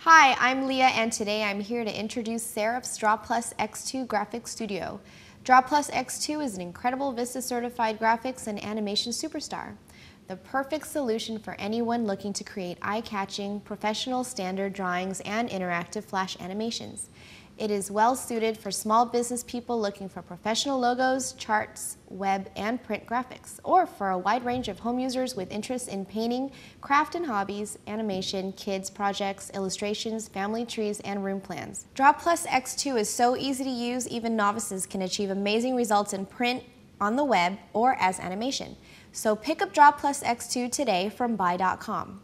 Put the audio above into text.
Hi, I'm Leah and today I'm here to introduce Serif's Draw Plus X2 Graphics Studio. Draw Plus X2 is an incredible Vista certified graphics and animation superstar. The perfect solution for anyone looking to create eye-catching, professional standard drawings and interactive flash animations. It is well suited for small business people looking for professional logos, charts, web, and print graphics, or for a wide range of home users with interests in painting, craft and hobbies, animation, kids projects, illustrations, family trees, and room plans. Draw Plus X2 is so easy to use, even novices can achieve amazing results in print, on the web, or as animation. So pick up Draw Plus X2 today from buy.com.